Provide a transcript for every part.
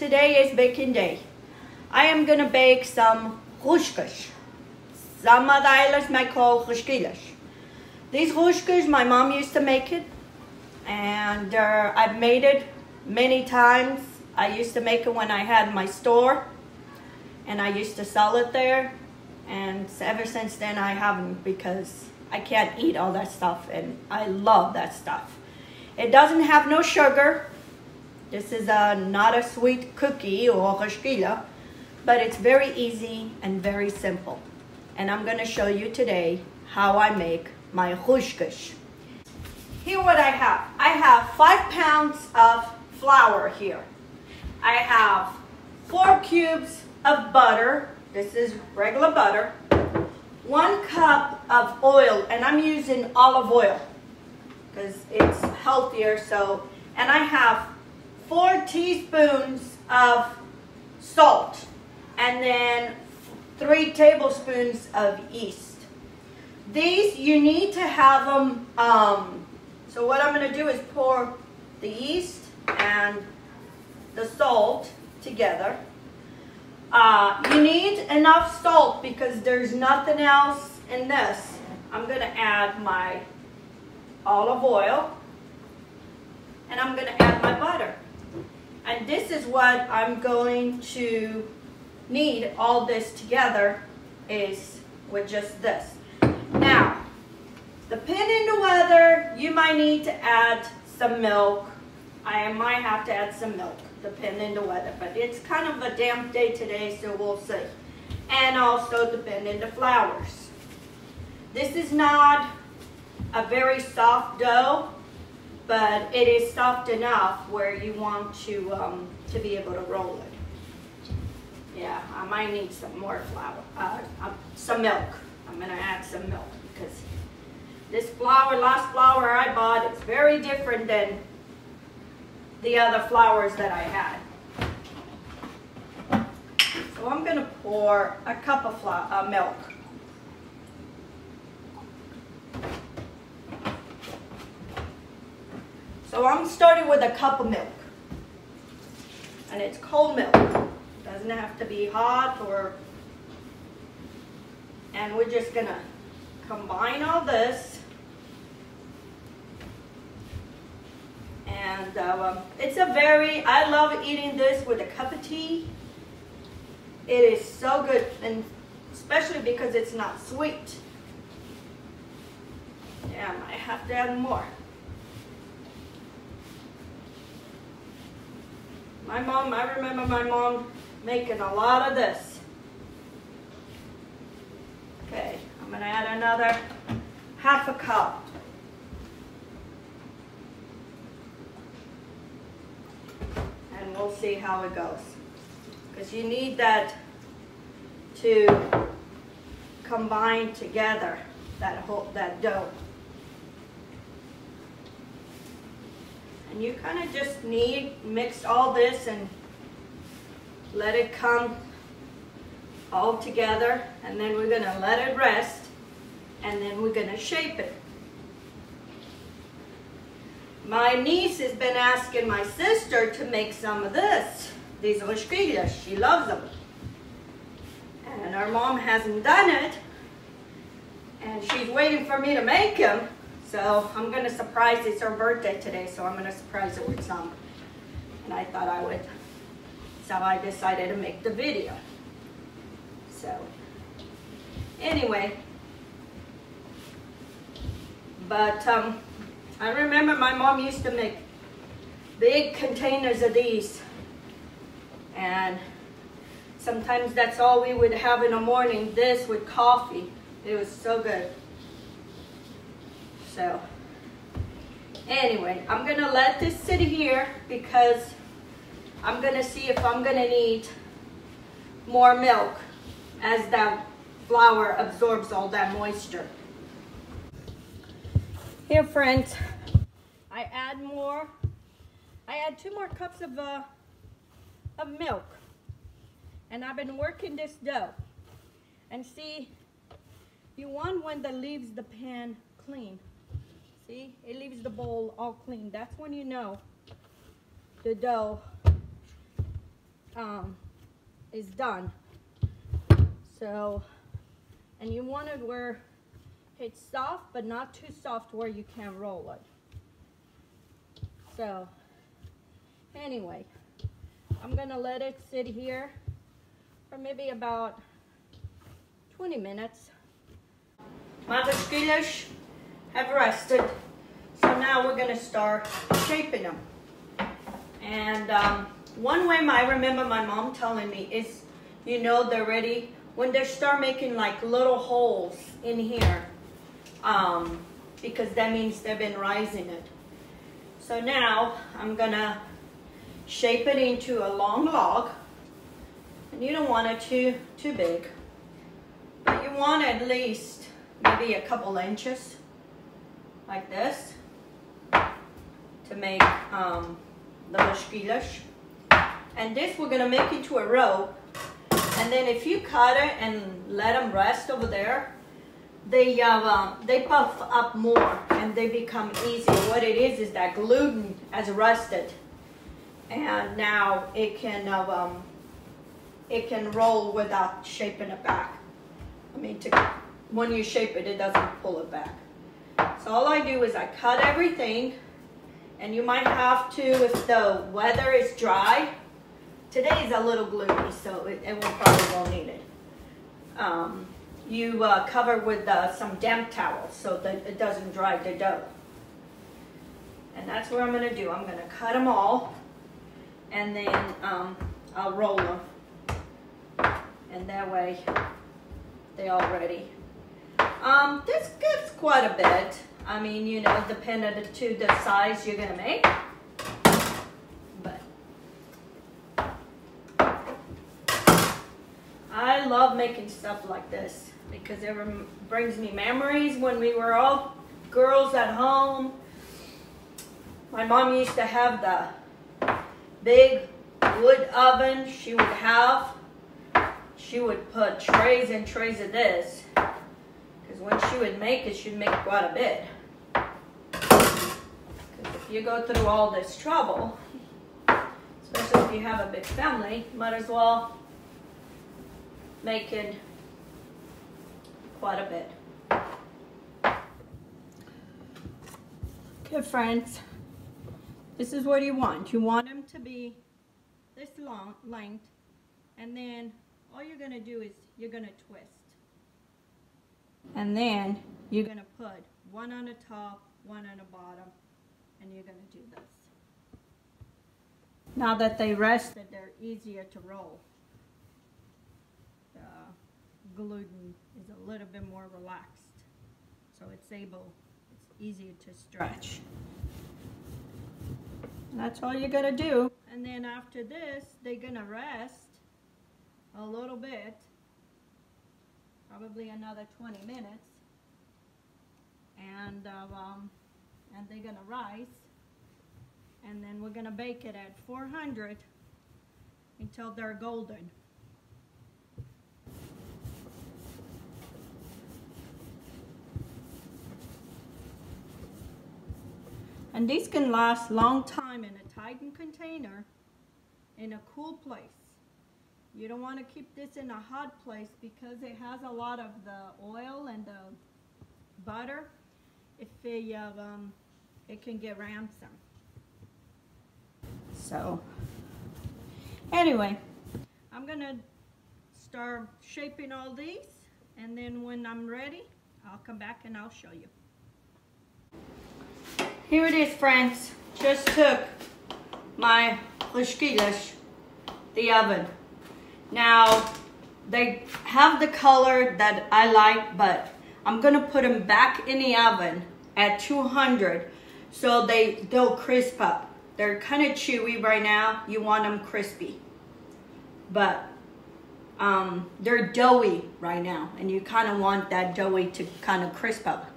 Today is baking day. I am gonna bake some roscas. Some other islands might call rushkilas. These roscas, my mom used to make it, and uh, I've made it many times. I used to make it when I had my store, and I used to sell it there. And ever since then, I haven't because I can't eat all that stuff, and I love that stuff. It doesn't have no sugar. This is a, not a sweet cookie or rashkila, but it's very easy and very simple. And I'm gonna show you today how I make my roscas. Here what I have. I have five pounds of flour here. I have four cubes of butter. This is regular butter. One cup of oil, and I'm using olive oil because it's healthier. So, and I have four teaspoons of salt and then three tablespoons of yeast. These, you need to have them, um, so what I'm gonna do is pour the yeast and the salt together. Uh, you need enough salt because there's nothing else in this. I'm gonna add my olive oil and I'm gonna add my butter. And this is what I'm going to need all this together is with just this. Now, depending on the weather, you might need to add some milk. I might have to add some milk, depending on the weather. But it's kind of a damp day today, so we'll see. And also depending on the flowers. This is not a very soft dough, but it is soft enough where you want to, um, to be able to roll it. Yeah, I might need some more flour, uh, uh, some milk. I'm gonna add some milk because this flour, last flour I bought, is very different than the other flours that I had. So I'm gonna pour a cup of uh, milk. So I'm starting with a cup of milk. And it's cold milk. It Doesn't have to be hot or, and we're just gonna combine all this. And uh, it's a very, I love eating this with a cup of tea. It is so good, and especially because it's not sweet. Yeah, I have to add more. My mom, I remember my mom making a lot of this. Okay, I'm gonna add another half a cup. And we'll see how it goes. Because you need that to combine together, that whole, that dough. And you kind of just need, mix all this and let it come all together. And then we're gonna let it rest. And then we're gonna shape it. My niece has been asking my sister to make some of this, these rosquillas. She loves them. And her mom hasn't done it. And she's waiting for me to make them. So I'm going to surprise, it's her birthday today, so I'm going to surprise her with some. And I thought I would, so I decided to make the video. So, anyway. But um, I remember my mom used to make big containers of these. And sometimes that's all we would have in the morning, this with coffee. It was so good. So anyway, I'm gonna let this sit here because I'm gonna see if I'm gonna need more milk as that flour absorbs all that moisture. Here friends, I add more, I add two more cups of, uh, of milk. And I've been working this dough. And see, you want when that leaves the pan clean. See, it leaves the bowl all clean. That's when you know the dough um, is done. So, and you want it where it's soft, but not too soft where you can't roll it. So, anyway, I'm gonna let it sit here for maybe about 20 minutes. My skillish have rested. So now we're gonna start shaping them. And um, one way I remember my mom telling me is, you know, they're ready when they start making like little holes in here, um, because that means they've been rising it. So now I'm gonna shape it into a long log. And you don't want it too, too big, but you want at least maybe a couple inches like this to make um, the mashkilish. And this we're gonna make into a rope. And then if you cut it and let them rest over there, they uh, um, they puff up more and they become easier. What it is is that gluten has rusted, and now it can uh, um, it can roll without shaping it back. I mean, to, when you shape it, it doesn't pull it back. So all I do is I cut everything and you might have to, if the weather is dry, today is a little gloomy, so it, it will probably won't need it. Um, you uh, cover with uh, some damp towels so that it doesn't dry the dough. And that's what I'm gonna do. I'm gonna cut them all and then um, I'll roll them. And that way they all ready. Um, this gets quite a bit. I mean, you know, dependent to the size you're gonna make. But I love making stuff like this because it brings me memories when we were all girls at home. My mom used to have the big wood oven she would have. She would put trays and trays of this. Because when she would make it, you'd make quite a bit If you go through all this trouble, especially if you have a big family, might as well make it quite a bit. Okay, friends, this is what you want. You want them to be this long length, and then all you're gonna do is you're gonna twist. And then you're gonna put one on the top, one on the bottom, and you're going to do this. Now that they rested, they're easier to roll. The gluten is a little bit more relaxed, so it's able, it's easier to stretch. And that's all you got to do. And then after this, they're going to rest a little bit, probably another 20 minutes. And uh, um, and they're gonna rise and then we're gonna bake it at 400 until they're golden. And these can last long time in a Titan container in a cool place. You don't want to keep this in a hot place because it has a lot of the oil and the butter. If it, um, it can get ransom. So, anyway, I'm gonna start shaping all these and then when I'm ready, I'll come back and I'll show you. Here it is, friends. Just took my lishkilish, the oven. Now, they have the color that I like, but I'm gonna put them back in the oven at 200 so they, they'll crisp up. They're kind of chewy right now. You want them crispy. But um, they're doughy right now. And you kind of want that doughy to kind of crisp up.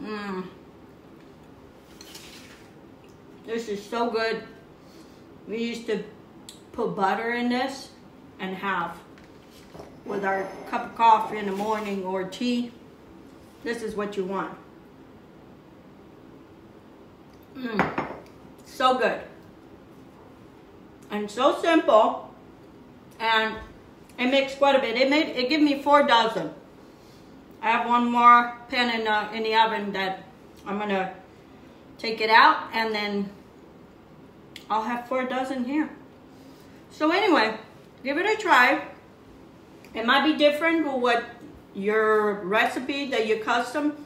Mmm. This is so good. We used to put butter in this and have with our cup of coffee in the morning or tea. This is what you want. Mmm, so good. and so simple. And it makes quite a bit. It made it give me four dozen. I have one more pan in the, in the oven that I'm gonna take it out and then I'll have four dozen here. So anyway, give it a try. It might be different with what your recipe that you custom,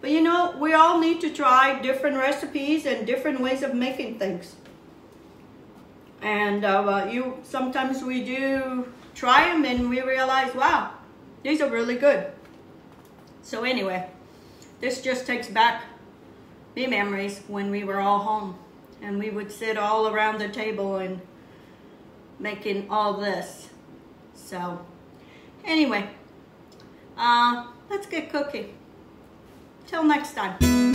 but you know, we all need to try different recipes and different ways of making things. And uh, you sometimes we do try them and we realize, wow, these are really good. So anyway, this just takes back me memories when we were all home and we would sit all around the table and making all this. So anyway, uh, let's get cooking. Till next time.